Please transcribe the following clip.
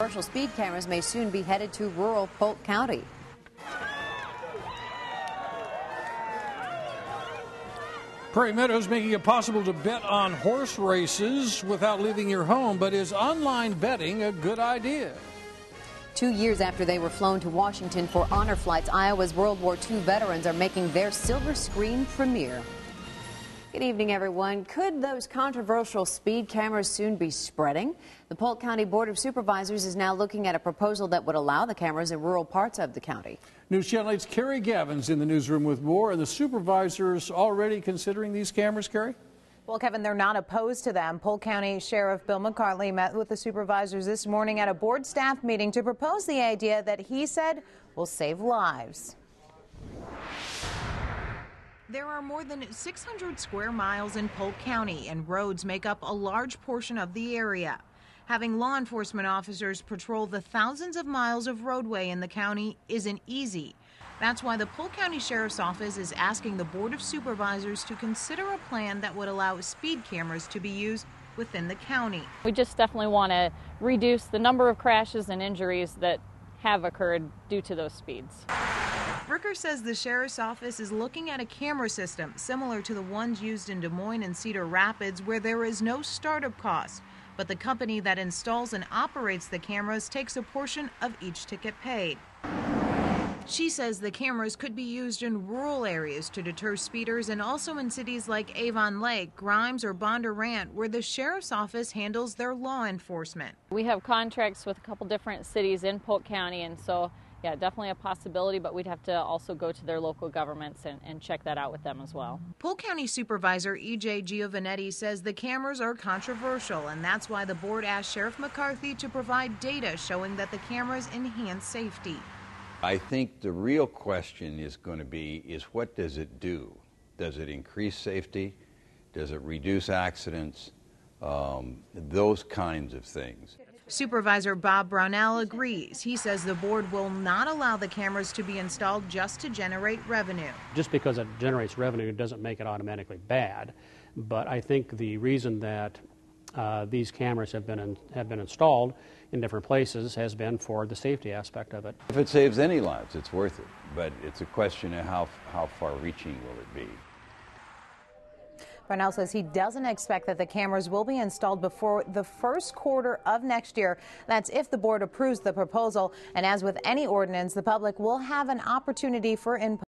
Commercial speed cameras may soon be headed to rural Polk County. Prairie Meadows making it possible to bet on horse races without leaving your home, but is online betting a good idea? Two years after they were flown to Washington for honor flights, Iowa's World War II veterans are making their silver screen premiere. Good evening, everyone. Could those controversial speed cameras soon be spreading? The Polk County Board of Supervisors is now looking at a proposal that would allow the cameras in rural parts of the county. News Channel 8's Carrie Gavin's in the newsroom with more. Are the supervisors already considering these cameras, Carrie? Well, Kevin, they're not opposed to them. Polk County Sheriff Bill McCarthy met with the supervisors this morning at a board staff meeting to propose the idea that he said will save lives. There are more than 600 square miles in Polk County, and roads make up a large portion of the area. Having law enforcement officers patrol the thousands of miles of roadway in the county isn't easy. That's why the Polk County Sheriff's Office is asking the Board of Supervisors to consider a plan that would allow speed cameras to be used within the county. We just definitely want to reduce the number of crashes and injuries that have occurred due to those speeds. Bricker says the sheriff's office is looking at a camera system similar to the ones used in Des Moines and Cedar Rapids where there is no startup cost. But the company that installs and operates the cameras takes a portion of each ticket paid. She says the cameras could be used in rural areas to deter speeders and also in cities like Avon Lake, Grimes, or Bondurant, where the sheriff's office handles their law enforcement. We have contracts with a couple different cities in Polk County, and so yeah, definitely a possibility, but we'd have to also go to their local governments and, and check that out with them as well. Polk County Supervisor E.J. Giovannetti says the cameras are controversial, and that's why the board asked Sheriff McCarthy to provide data showing that the cameras enhance safety. I think the real question is going to be is what does it do? Does it increase safety? Does it reduce accidents? Um, those kinds of things. Supervisor Bob Brownell agrees. He says the board will not allow the cameras to be installed just to generate revenue. Just because it generates revenue doesn't make it automatically bad. But I think the reason that uh, these cameras have been in, have been installed in different places has been for the safety aspect of it. If it saves any lives, it's worth it. But it's a question of how how far reaching will it be. Brownell says he doesn't expect that the cameras will be installed before the first quarter of next year. That's if the board approves the proposal. And as with any ordinance, the public will have an opportunity for input.